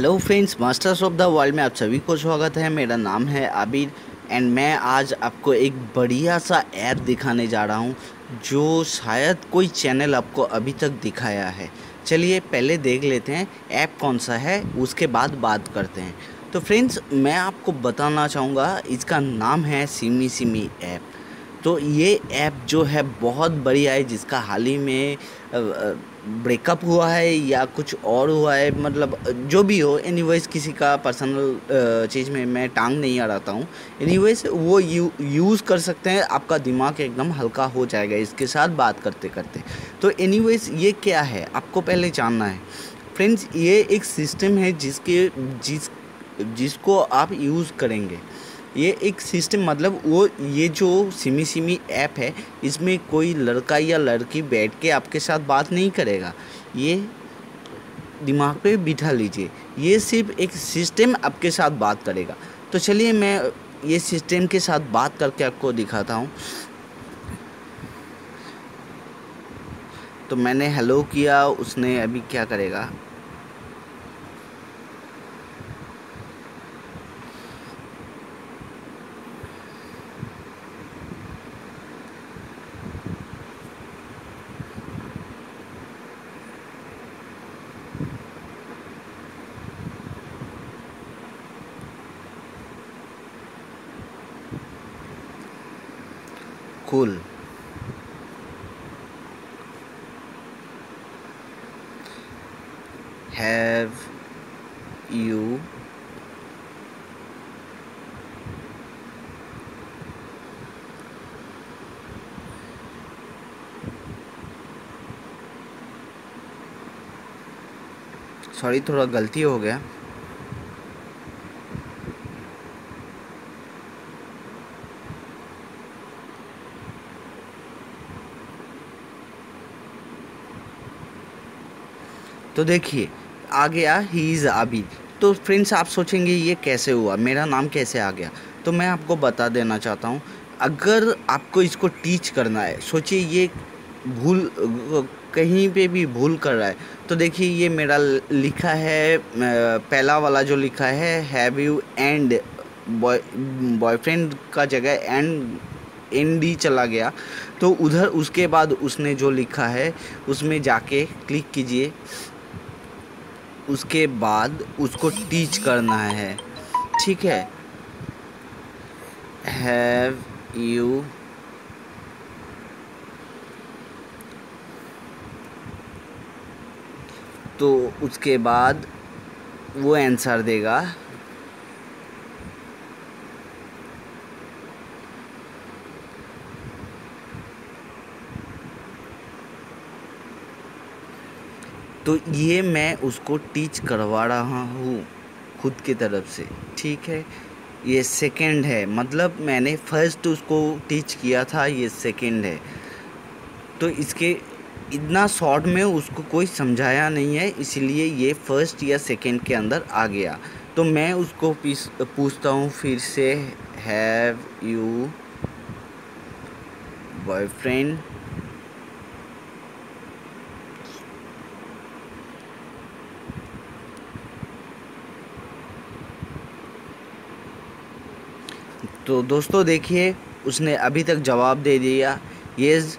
Hello friends masters of the world में आप सभी को स्वागत है। मेरा नाम है आबिर एंड मैं आज आपको एक बढ़िया सा ऐप दिखाने जा रहा हूँ, जो शायद कोई चैनल आपको अभी तक दिखाया है। चलिए पहले देख लेते हैं, ऐप कौन सा है, उसके बाद बात करते हैं। तो फ्रेंड्स मैं आपको बताना चाहूँगा, इसका नाम है सिमी सिमी ऐप। तो ये ऐप जो है, बहुत बढ़िया है, जिसका हाल ही में ब्रेकअप हुआ है या कुछ और हुआ है मतलब जो भी हो एनीवेज किसी का पर्सनल चीज़ में मैं टांग नहीं अड़ाता हूँ। एनीवेज वो यू यूज़ कर सकते हैं, आपका दिमाग एकदम हल्का हो जाएगा इसके साथ बात करते करते। तो एनीवेज ये क्या है, आपको पहले जानना है। फ्रेंड्स ये एक सिस्टम है जिसके, जिस, जिसको आप यूज़ करेंगे। ये एक सिस्टम मतलब वो, ये जो सिमी सिमी ऐप है, इसमें कोई लड़का या लड़की बैठ के आपके साथ बात नहीं करेगा। ये दिमाग पे बिठा लीजिए। ये सिर्फ़ एक सिस्टम आपके साथ बात करेगा। तो चलिए मैं ये सिस्टम के साथ बात करके आपको दिखाता हूँ। तो मैंने हेलो किया, उसने अभी क्या करेगा? Cool have you सॉरी थोड़ा गलती हो गया तो देखिए आ गया ही इज़ आबिद तो फ्रेंड्स आप सोचेंगे ये कैसे हुआ? मेरा नाम कैसे आ गया? तो मैं आपको बता देना चाहता हूँ, अगर आपको इसको टीच करना है, सोचिए ये भूल, कहीं पे भी भूल कर रहा है तो देखिए ये मेरा लिखा है पहला वाला जो लिखा है have you and boy boyfriend का जगह एंड एन डी चला गया। तो उधर उसके बाद उसने जो लिखा है, उसमें जाके क्लिक कीजिए। उसके बाद उसको टीच करना है। ठीक है? हैव यू तो उसके बाद वो आंसर देगा। तो ये मैं उसको टीच करवा रहा हूँ, खुद की तरफ़ से, ठीक है? ये सेकंड है मतलब मैंने फ़र्स्ट उसको टीच किया था, ये सेकंड है। तो इसके इतना शॉर्ट में उसको कोई समझाया नहीं है, इसलिए ये फ़र्स्ट या सेकंड के अंदर आ गया। तो मैं उसको पूछता हूँ फिर से हैव यू बॉयफ्रेंड तो दोस्तों देखिए, उसने अभी तक जवाब दे दिया। येज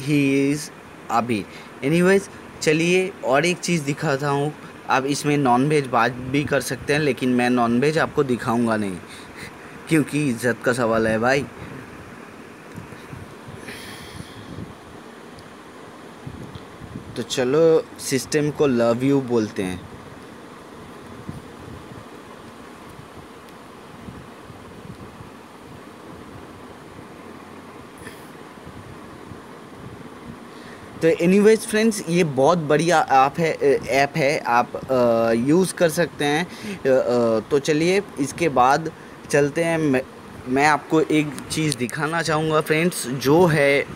ही इज़ अभी। एनीवेज चलिए और एक चीज़ दिखाता हूँ। आप इसमें नॉन वेज बात भी कर सकते हैं, लेकिन मैं नॉन वेज आपको दिखाऊँगा नहीं, क्योंकि इज़्ज़त का सवाल है भाई। तो चलो सिस्टम को लव यू बोलते हैं। तो एनीवेज फ्रेंड्स ये बहुत बढ़िया ऐप है ऐप है आप यूज़ कर सकते हैं। तो चलिए इसके बाद चलते हैं। मैं, मैं आपको एक चीज़ दिखाना चाहूँगा फ्रेंड्स जो है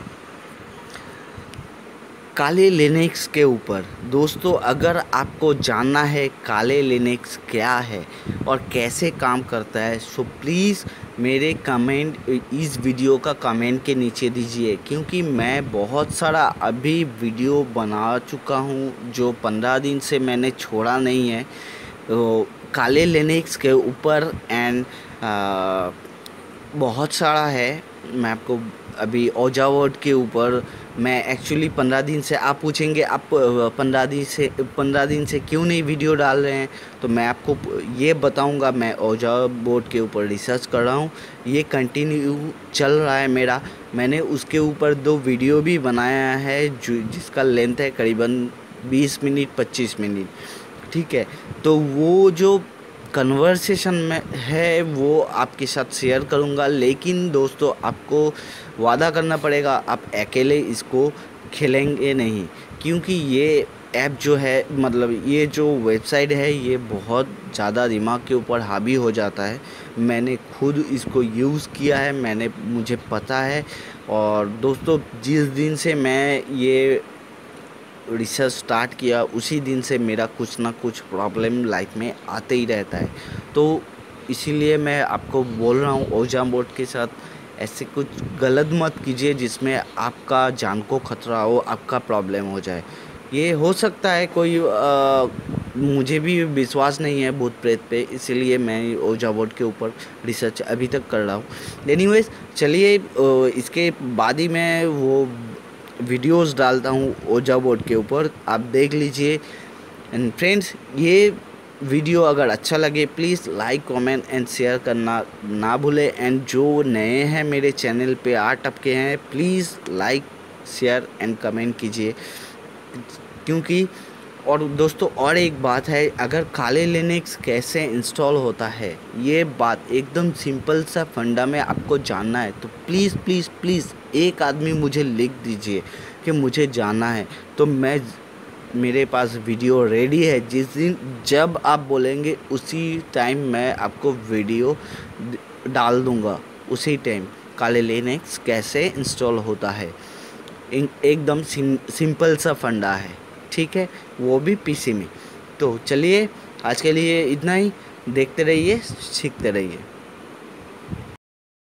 काले लिनक्स के ऊपर। दोस्तों, अगर आपको जानना है काले लिनक्स क्या है और कैसे काम करता है सो प्लीज़ मेरे कमेंट इस वीडियो का कमेंट के नीचे दीजिए, क्योंकि मैं बहुत सारा अभी वीडियो बना चुका हूँ, जो पंद्रह दिन से मैंने छोड़ा नहीं है। तो काले लिनक्स के ऊपर एंड बहुत सारा है। मैं आपको अभी ओजा वर्ड के ऊपर मैं एक्चुअली पंद्रह दिन से आप पूछेंगे, आप पंद्रह दिन से, पंद्रह दिन से क्यों नहीं वीडियो डाल रहे हैं? तो मैं आपको ये बताऊँगा, मैं ओजा बोर्ड के ऊपर रिसर्च कर रहा हूँ। ये कंटिन्यू चल रहा है मेरा। मैंने उसके ऊपर दो वीडियो भी बनाया है, जो, जिसका लेंथ है करीबन बीस मिनट, पच्चीस मिनट। ठीक है? तो वो जो कन्वर्सेशन में है, वो आपके साथ शेयर करूँगा। लेकिन दोस्तों, आपको वादा करना पड़ेगा, आप अकेले इसको खेलेंगे नहीं। क्योंकि ये ऐप जो है मतलब ये जो वेबसाइट है, ये बहुत ज़्यादा दिमाग के ऊपर हावी हो जाता है। मैंने खुद इसको यूज़ किया है, मैंने, मुझे पता है। और दोस्तों, जिस दिन से मैं ये रिसर्च स्टार्ट किया उसी दिन से मेरा कुछ ना कुछ प्रॉब्लम लाइफ में आते ही रहता है। तो इसीलिए मैं आपको बोल रहा हूँ ओजा बोर्ड के साथ ऐसे कुछ गलत मत कीजिए जिसमें आपका जान को खतरा हो आपका प्रॉब्लम हो जाए। ये हो सकता है कोई आ, मुझे भी विश्वास नहीं है भूत प्रेत पे इसीलिए मैं ओजा बोर्ड के ऊपर रिसर्च अभी तक कर रहा हूँ। एनीवेज चलिए इसके बाद ही मैं वो वीडियोस डालता हूँ ओजा बोर्ड के ऊपर। आप देख लीजिए। एंड फ्रेंड्स ये वीडियो अगर अच्छा लगे please like comment and share करना ना भूलें। एंड जो नए हैं मेरे चैनल पे आ टपके हैं please like share and comment कीजिए। क्योंकि, और दोस्तों, और एक बात है, अगर काले लिनक्स कैसे इंस्टॉल होता है, ये बात एकदम सिंपल सा फंडा में आपको जानना है। तो प्लीज़ प्लीज़ प्लीज़ एक आदमी मुझे लिख दीजिए कि मुझे जाना है। तो मैं मेरे पास वीडियो रेडी है। जिस दिन जब आप बोलेंगे, उसी टाइम मैं आपको वीडियो डाल दूँगा। उसी टाइम काले लिनक्स कैसे इंस्टॉल होता है? एकदम सिंपल सा फंडा है। ठीक है? वो भी पीसी में। तो चलिए, आज के लिए इतना ही। देखते रहिए, सीखते रहिए।